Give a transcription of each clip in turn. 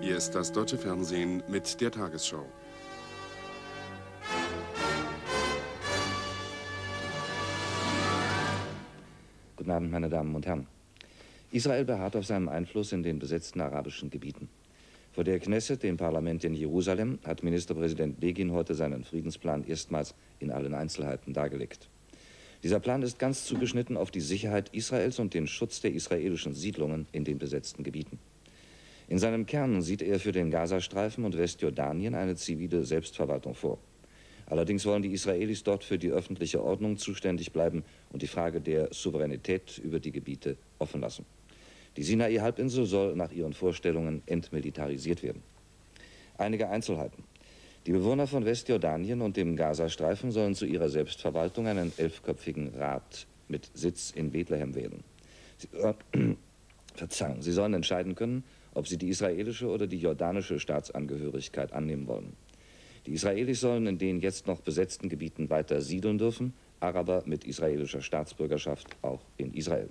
Hier ist das deutsche Fernsehen mit der Tagesschau. Guten Abend, meine Damen und Herren. Israel beharrt auf seinem Einfluss in den besetzten arabischen Gebieten. Vor der Knesset, dem Parlament in Jerusalem, hat Ministerpräsident Begin heute seinen Friedensplan erstmals in allen Einzelheiten dargelegt. Dieser Plan ist ganz zugeschnitten auf die Sicherheit Israels und den Schutz der israelischen Siedlungen in den besetzten Gebieten. In seinem Kern sieht er für den Gazastreifen und Westjordanien eine zivile Selbstverwaltung vor. Allerdings wollen die Israelis dort für die öffentliche Ordnung zuständig bleiben und die Frage der Souveränität über die Gebiete offen lassen. Die Sinai-Halbinsel soll nach ihren Vorstellungen entmilitarisiert werden. Einige Einzelheiten. Die Bewohner von Westjordanien und dem Gazastreifen sollen zu ihrer Selbstverwaltung einen elfköpfigen Rat mit Sitz in Bethlehem wählen. Sie, äh, Verzeihung, sie sollen entscheiden können, ob sie die israelische oder die jordanische Staatsangehörigkeit annehmen wollen. Die Israelis sollen in den jetzt noch besetzten Gebieten weiter siedeln dürfen, Araber mit israelischer Staatsbürgerschaft auch in Israel.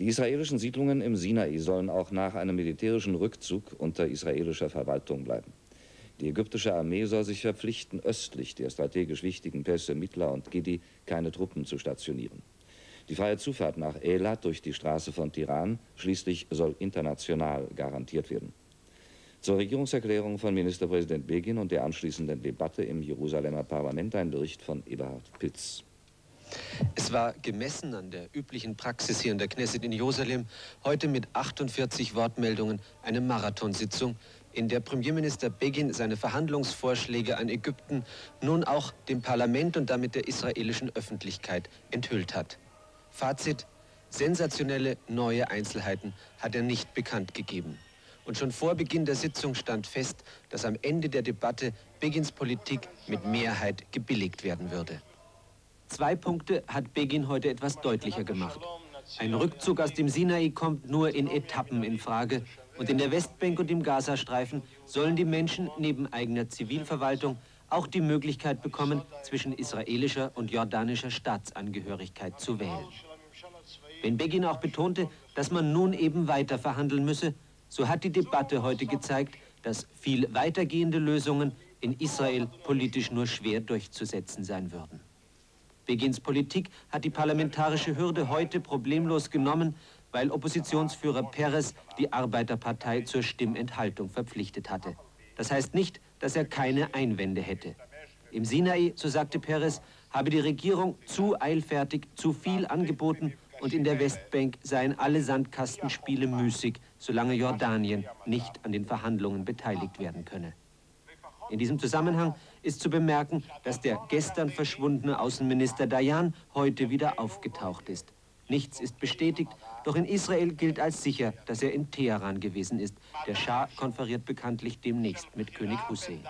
Die israelischen Siedlungen im Sinai sollen auch nach einem militärischen Rückzug unter israelischer Verwaltung bleiben. Die ägyptische Armee soll sich verpflichten, östlich der strategisch wichtigen Pässe Mitla und Gidi keine Truppen zu stationieren. Die freie Zufahrt nach Elat durch die Straße von Tiran schließlich soll international garantiert werden. Zur Regierungserklärung von Ministerpräsident Begin und der anschließenden Debatte im Jerusalemer Parlament ein Bericht von Eberhard Pilz. Es war gemessen an der üblichen Praxis hier in der Knesset in Jerusalem heute mit 48 Wortmeldungen eine Marathonsitzung, in der Premierminister Begin seine Verhandlungsvorschläge an Ägypten nun auch dem Parlament und damit der israelischen Öffentlichkeit enthüllt hat. Fazit, sensationelle neue Einzelheiten hat er nicht bekannt gegeben. Und schon vor Beginn der Sitzung stand fest, dass am Ende der Debatte Begins Politik mit Mehrheit gebilligt werden würde. Zwei Punkte hat Begin heute etwas deutlicher gemacht. Ein Rückzug aus dem Sinai kommt nur in Etappen in Frage und in der Westbank und im Gazastreifen sollen die Menschen neben eigener Zivilverwaltung auch die Möglichkeit bekommen, zwischen israelischer und jordanischer Staatsangehörigkeit zu wählen. Wenn Begin auch betonte, dass man nun eben weiter verhandeln müsse, so hat die Debatte heute gezeigt, dass viel weitergehende Lösungen in Israel politisch nur schwer durchzusetzen sein würden. Begins Politik hat die parlamentarische Hürde heute problemlos genommen weil Oppositionsführer Perez die Arbeiterpartei zur Stimmenthaltung verpflichtet hatte. Das heißt nicht, dass er keine Einwände hätte. Im Sinai, so sagte Perez, habe die Regierung zu eilfertig zu viel angeboten und in der Westbank seien alle Sandkastenspiele müßig, solange Jordanien nicht an den Verhandlungen beteiligt werden könne. In diesem Zusammenhang ist zu bemerken, dass der gestern verschwundene Außenminister Dayan heute wieder aufgetaucht ist. Nichts ist bestätigt, doch in Israel gilt als sicher, dass er in Teheran gewesen ist. Der Schah konferiert bekanntlich demnächst mit König Hussein.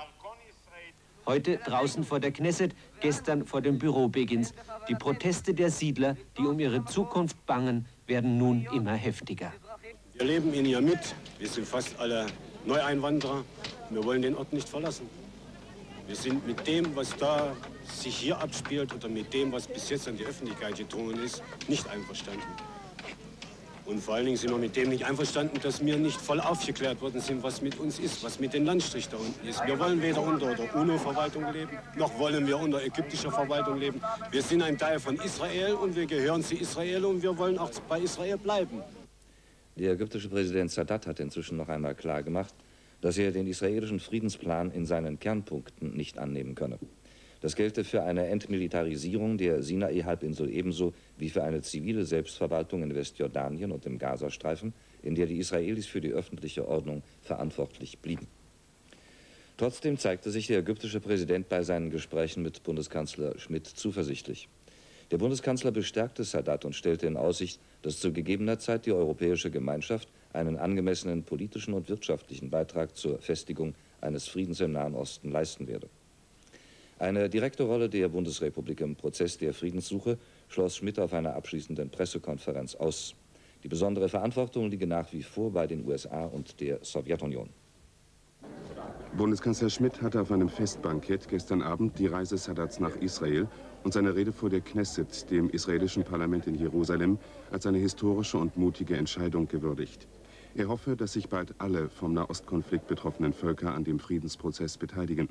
Heute draußen vor der Knesset, gestern vor dem Büro Begins. Die Proteste der Siedler, die um ihre Zukunft bangen, werden nun immer heftiger. Wir leben in ihr mit. Wir sind fast alle Neueinwanderer. Wir wollen den Ort nicht verlassen. Wir sind mit dem, was da sich hier abspielt oder mit dem, was bis jetzt an die Öffentlichkeit gedrungen ist, nicht einverstanden. Und vor allen Dingen sind wir mit dem nicht einverstanden, dass wir nicht voll aufgeklärt worden sind, was mit uns ist, was mit dem Landstrich da unten ist. Wir wollen weder unter der UNO-Verwaltung leben, noch wollen wir unter ägyptischer Verwaltung leben. Wir sind ein Teil von Israel und wir gehören zu Israel und wir wollen auch bei Israel bleiben. Der ägyptische Präsident Sadat hat inzwischen noch einmal klargemacht, dass er den israelischen Friedensplan in seinen Kernpunkten nicht annehmen könne. Das gelte für eine Entmilitarisierung der Sinai-Halbinsel ebenso wie für eine zivile Selbstverwaltung in Westjordanien und im Gazastreifen, in der die Israelis für die öffentliche Ordnung verantwortlich blieben. Trotzdem zeigte sich der ägyptische Präsident bei seinen Gesprächen mit Bundeskanzler Schmidt zuversichtlich. Der Bundeskanzler bestärkte Sadat und stellte in Aussicht, dass zu gegebener Zeit die europäische Gemeinschaft einen angemessenen politischen und wirtschaftlichen Beitrag zur Festigung eines Friedens im Nahen Osten leisten werde. Eine direkte Rolle der Bundesrepublik im Prozess der Friedenssuche schloss Schmidt auf einer abschließenden Pressekonferenz aus. Die besondere Verantwortung liege nach wie vor bei den USA und der Sowjetunion. Bundeskanzler Schmidt hatte auf einem Festbankett gestern Abend die Reise Sadats nach Israel und seine Rede vor der Knesset, dem israelischen Parlament in Jerusalem, als eine historische und mutige Entscheidung gewürdigt. Er hoffe, dass sich bald alle vom Nahostkonflikt betroffenen Völker an dem Friedensprozess beteiligen.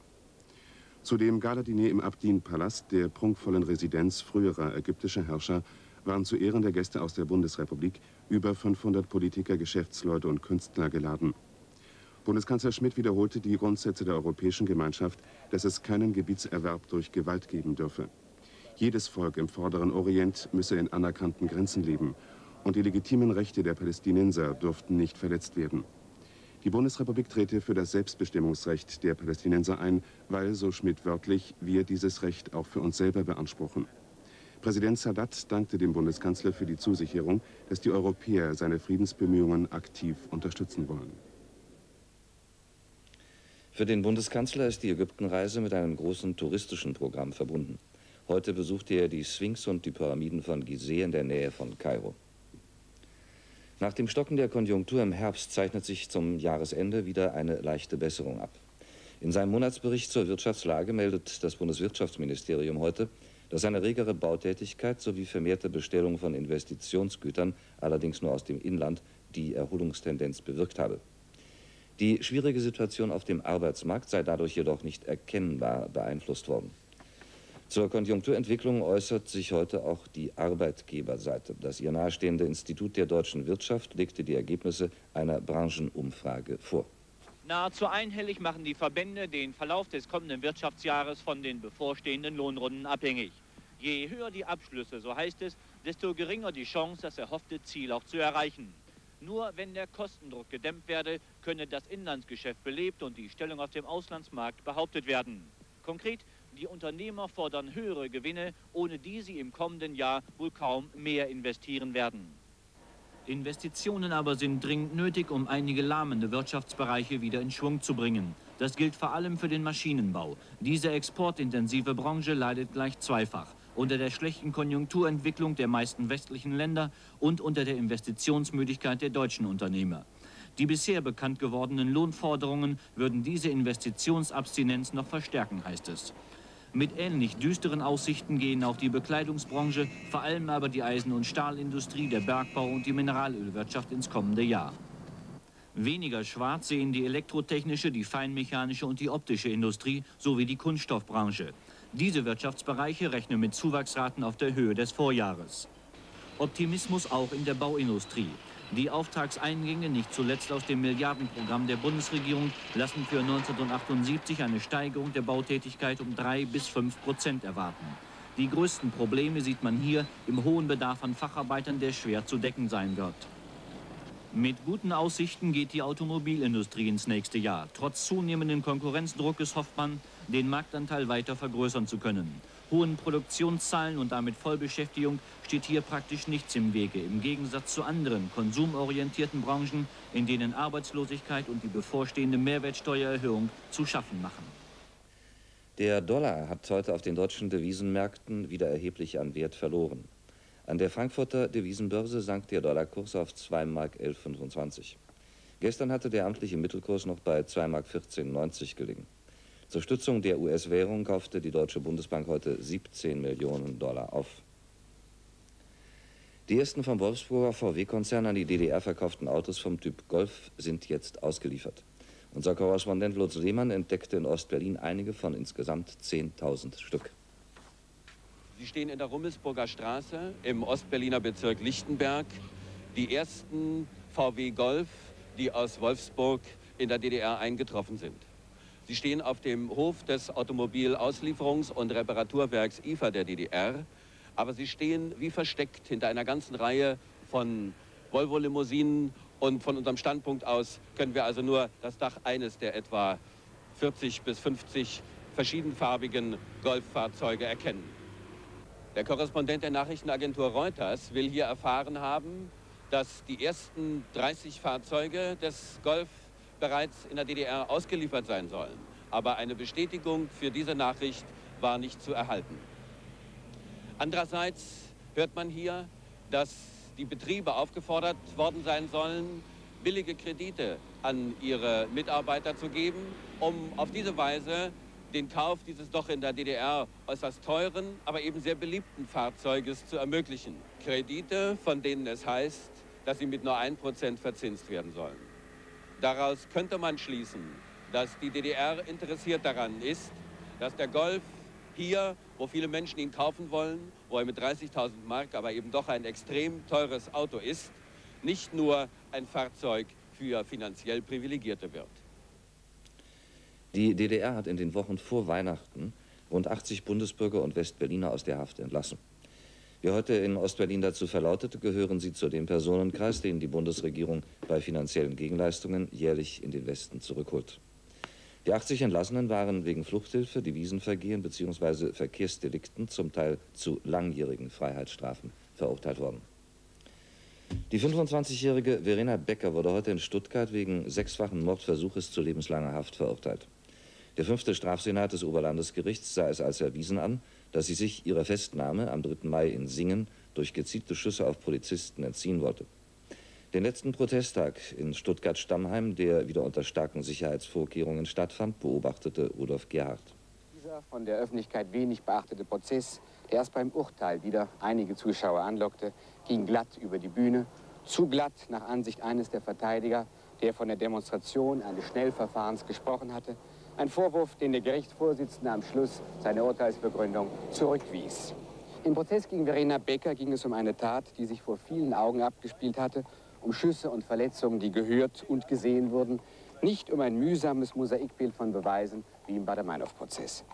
Zudem Galadine im Abdin-Palast, der prunkvollen Residenz früherer ägyptischer Herrscher, waren zu Ehren der Gäste aus der Bundesrepublik über 500 Politiker, Geschäftsleute und Künstler geladen. Bundeskanzler Schmidt wiederholte die Grundsätze der Europäischen Gemeinschaft, dass es keinen Gebietserwerb durch Gewalt geben dürfe. Jedes Volk im vorderen Orient müsse in anerkannten Grenzen leben und die legitimen Rechte der Palästinenser durften nicht verletzt werden. Die Bundesrepublik trete für das Selbstbestimmungsrecht der Palästinenser ein, weil, so Schmidt wörtlich, wir dieses Recht auch für uns selber beanspruchen. Präsident Sadat dankte dem Bundeskanzler für die Zusicherung, dass die Europäer seine Friedensbemühungen aktiv unterstützen wollen. Für den Bundeskanzler ist die Ägyptenreise mit einem großen touristischen Programm verbunden. Heute besuchte er die Sphinx und die Pyramiden von Gizeh in der Nähe von Kairo. Nach dem Stocken der Konjunktur im Herbst zeichnet sich zum Jahresende wieder eine leichte Besserung ab. In seinem Monatsbericht zur Wirtschaftslage meldet das Bundeswirtschaftsministerium heute, dass eine regere Bautätigkeit sowie vermehrte Bestellung von Investitionsgütern, allerdings nur aus dem Inland, die Erholungstendenz bewirkt habe. Die schwierige Situation auf dem Arbeitsmarkt sei dadurch jedoch nicht erkennbar beeinflusst worden. Zur Konjunkturentwicklung äußert sich heute auch die Arbeitgeberseite. Das ihr nahestehende Institut der deutschen Wirtschaft legte die Ergebnisse einer Branchenumfrage vor. Nahezu einhellig machen die Verbände den Verlauf des kommenden Wirtschaftsjahres von den bevorstehenden Lohnrunden abhängig. Je höher die Abschlüsse, so heißt es, desto geringer die Chance, das erhoffte Ziel auch zu erreichen. Nur wenn der Kostendruck gedämmt werde, könne das Inlandsgeschäft belebt und die Stellung auf dem Auslandsmarkt behauptet werden. Konkret die Unternehmer fordern höhere Gewinne, ohne die sie im kommenden Jahr wohl kaum mehr investieren werden. Investitionen aber sind dringend nötig, um einige lahmende Wirtschaftsbereiche wieder in Schwung zu bringen. Das gilt vor allem für den Maschinenbau. Diese exportintensive Branche leidet gleich zweifach. Unter der schlechten Konjunkturentwicklung der meisten westlichen Länder und unter der Investitionsmüdigkeit der deutschen Unternehmer. Die bisher bekannt gewordenen Lohnforderungen würden diese Investitionsabstinenz noch verstärken, heißt es. Mit ähnlich düsteren Aussichten gehen auch die Bekleidungsbranche, vor allem aber die Eisen- und Stahlindustrie, der Bergbau und die Mineralölwirtschaft ins kommende Jahr. Weniger schwarz sehen die elektrotechnische, die feinmechanische und die optische Industrie sowie die Kunststoffbranche. Diese Wirtschaftsbereiche rechnen mit Zuwachsraten auf der Höhe des Vorjahres. Optimismus auch in der Bauindustrie. Die Auftragseingänge, nicht zuletzt aus dem Milliardenprogramm der Bundesregierung, lassen für 1978 eine Steigerung der Bautätigkeit um drei bis fünf Prozent erwarten. Die größten Probleme sieht man hier im hohen Bedarf an Facharbeitern, der schwer zu decken sein wird. Mit guten Aussichten geht die Automobilindustrie ins nächste Jahr. Trotz zunehmenden Konkurrenzdruckes hofft man, den Marktanteil weiter vergrößern zu können hohen Produktionszahlen und damit Vollbeschäftigung steht hier praktisch nichts im Wege, im Gegensatz zu anderen konsumorientierten Branchen, in denen Arbeitslosigkeit und die bevorstehende Mehrwertsteuererhöhung zu schaffen machen. Der Dollar hat heute auf den deutschen Devisenmärkten wieder erheblich an Wert verloren. An der Frankfurter Devisenbörse sank der Dollarkurs auf 2,1125 Mark. Gestern hatte der amtliche Mittelkurs noch bei 2,1490 Mark gelegen. Zur Stützung der US-Währung kaufte die Deutsche Bundesbank heute 17 Millionen Dollar auf. Die ersten vom Wolfsburger VW-Konzern an die DDR verkauften Autos vom Typ Golf sind jetzt ausgeliefert. Unser Korrespondent Lutz Lehmann entdeckte in Ostberlin einige von insgesamt 10.000 Stück. Sie stehen in der Rummelsburger Straße im Ostberliner Bezirk Lichtenberg. Die ersten VW Golf, die aus Wolfsburg in der DDR eingetroffen sind. Sie stehen auf dem Hof des Automobilauslieferungs- und Reparaturwerks IFA der DDR, aber sie stehen wie versteckt hinter einer ganzen Reihe von Volvo-Limousinen und von unserem Standpunkt aus können wir also nur das Dach eines der etwa 40 bis 50 verschiedenfarbigen Golffahrzeuge erkennen. Der Korrespondent der Nachrichtenagentur Reuters will hier erfahren haben, dass die ersten 30 Fahrzeuge des Golf bereits in der DDR ausgeliefert sein sollen. Aber eine Bestätigung für diese Nachricht war nicht zu erhalten. Andererseits hört man hier, dass die Betriebe aufgefordert worden sein sollen, billige Kredite an ihre Mitarbeiter zu geben, um auf diese Weise den Kauf dieses doch in der DDR äußerst teuren, aber eben sehr beliebten Fahrzeuges zu ermöglichen. Kredite, von denen es heißt, dass sie mit nur 1% verzinst werden sollen. Daraus könnte man schließen, dass die DDR interessiert daran ist, dass der Golf hier, wo viele Menschen ihn kaufen wollen, wo er mit 30.000 Mark aber eben doch ein extrem teures Auto ist, nicht nur ein Fahrzeug für finanziell Privilegierte wird. Die DDR hat in den Wochen vor Weihnachten rund 80 Bundesbürger und Westberliner aus der Haft entlassen. Wie heute in Ostberlin dazu verlautete, gehören sie zu dem Personenkreis, den die Bundesregierung bei finanziellen Gegenleistungen jährlich in den Westen zurückholt. Die 80 Entlassenen waren wegen Fluchthilfe, Devisenvergehen bzw. Verkehrsdelikten zum Teil zu langjährigen Freiheitsstrafen verurteilt worden. Die 25-jährige Verena Becker wurde heute in Stuttgart wegen sechsfachen Mordversuches zu lebenslanger Haft verurteilt. Der fünfte Strafsenat des Oberlandesgerichts sah es als erwiesen an, dass sie sich ihrer Festnahme am 3. Mai in Singen durch gezielte Schüsse auf Polizisten entziehen wollte. Den letzten Protesttag in Stuttgart-Stammheim, der wieder unter starken Sicherheitsvorkehrungen stattfand, beobachtete Rudolf Gerhardt. Dieser von der Öffentlichkeit wenig beachtete Prozess, der erst beim Urteil wieder einige Zuschauer anlockte, ging glatt über die Bühne, zu glatt nach Ansicht eines der Verteidiger, der von der Demonstration eines Schnellverfahrens gesprochen hatte, ein Vorwurf, den der Gerichtsvorsitzende am Schluss seiner Urteilsbegründung zurückwies. Im Prozess gegen Verena Becker ging es um eine Tat, die sich vor vielen Augen abgespielt hatte, um Schüsse und Verletzungen, die gehört und gesehen wurden, nicht um ein mühsames Mosaikbild von Beweisen wie im Bader-Meinhof-Prozess.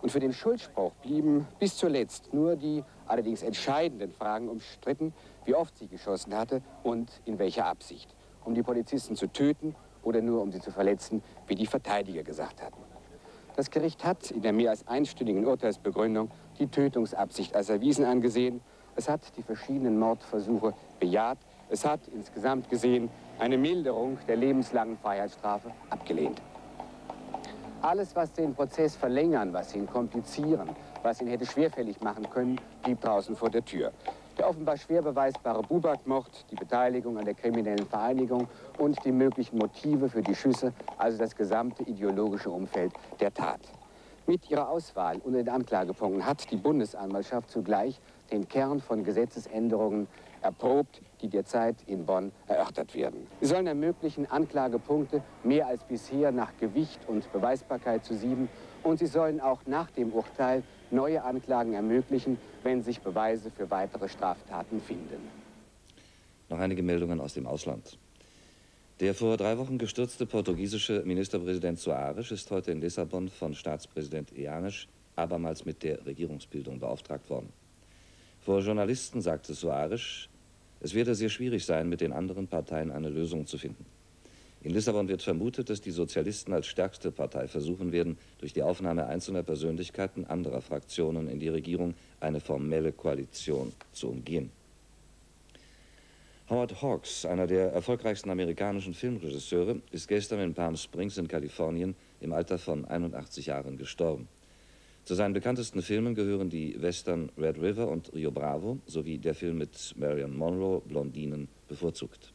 Und für den Schuldspruch blieben bis zuletzt nur die allerdings entscheidenden Fragen umstritten, wie oft sie geschossen hatte und in welcher Absicht. Um die Polizisten zu töten oder nur um sie zu verletzen, wie die Verteidiger gesagt hatten. Das Gericht hat in der mehr als einstündigen Urteilsbegründung die Tötungsabsicht als erwiesen angesehen. Es hat die verschiedenen Mordversuche bejaht. Es hat insgesamt gesehen eine Milderung der lebenslangen Freiheitsstrafe abgelehnt. Alles, was den Prozess verlängern, was ihn komplizieren, was ihn hätte schwerfällig machen können, blieb draußen vor der Tür. Der offenbar schwer beweisbare Bubak-Mord, die Beteiligung an der kriminellen Vereinigung und die möglichen Motive für die Schüsse, also das gesamte ideologische Umfeld der Tat. Mit ihrer Auswahl unter den Anklagepunkten hat die Bundesanwaltschaft zugleich den Kern von Gesetzesänderungen erprobt, die derzeit in Bonn erörtert werden. Sie sollen ermöglichen, Anklagepunkte mehr als bisher nach Gewicht und Beweisbarkeit zu sieben und sie sollen auch nach dem Urteil neue Anklagen ermöglichen, wenn sich Beweise für weitere Straftaten finden. Noch einige Meldungen aus dem Ausland. Der vor drei Wochen gestürzte portugiesische Ministerpräsident Soares ist heute in Lissabon von Staatspräsident Eanes abermals mit der Regierungsbildung beauftragt worden. Vor Journalisten sagte Soares, es werde sehr schwierig sein, mit den anderen Parteien eine Lösung zu finden. In Lissabon wird vermutet, dass die Sozialisten als stärkste Partei versuchen werden, durch die Aufnahme einzelner Persönlichkeiten anderer Fraktionen in die Regierung eine formelle Koalition zu umgehen. Howard Hawks, einer der erfolgreichsten amerikanischen Filmregisseure, ist gestern in Palm Springs in Kalifornien im Alter von 81 Jahren gestorben. Zu seinen bekanntesten Filmen gehören die Western Red River und Rio Bravo sowie der Film mit Marion Monroe Blondinen bevorzugt.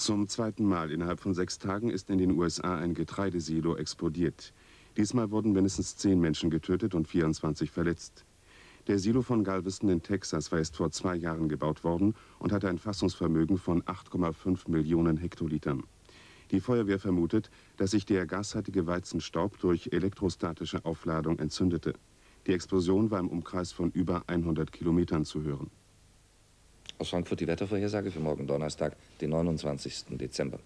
Zum zweiten Mal innerhalb von sechs Tagen ist in den USA ein Getreidesilo explodiert. Diesmal wurden mindestens zehn Menschen getötet und 24 verletzt. Der Silo von Galveston in Texas war erst vor zwei Jahren gebaut worden und hatte ein Fassungsvermögen von 8,5 Millionen Hektolitern. Die Feuerwehr vermutet, dass sich der gashaltige Weizenstaub durch elektrostatische Aufladung entzündete. Die Explosion war im Umkreis von über 100 Kilometern zu hören. Aus Frankfurt die Wettervorhersage für morgen Donnerstag, den 29. Dezember.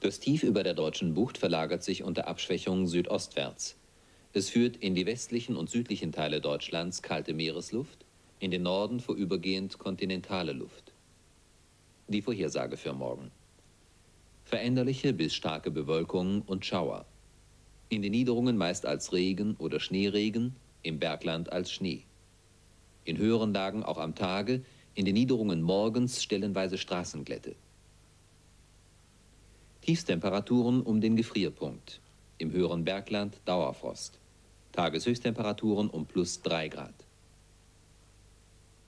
Das Tief über der deutschen Bucht verlagert sich unter Abschwächung südostwärts. Es führt in die westlichen und südlichen Teile Deutschlands kalte Meeresluft, in den Norden vorübergehend kontinentale Luft. Die Vorhersage für morgen. Veränderliche bis starke Bewölkungen und Schauer. In den Niederungen meist als Regen oder Schneeregen, im Bergland als Schnee in höheren Lagen auch am Tage, in den Niederungen morgens stellenweise Straßenglätte. Tiefstemperaturen um den Gefrierpunkt. Im höheren Bergland Dauerfrost. Tageshöchsttemperaturen um plus 3 Grad.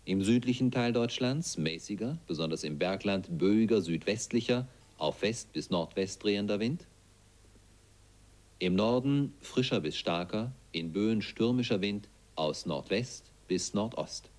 Im südlichen Teil Deutschlands mäßiger, besonders im Bergland böiger südwestlicher, auf West bis Nordwest drehender Wind. Im Norden frischer bis starker, in Böen stürmischer Wind aus Nordwest bis Nordost.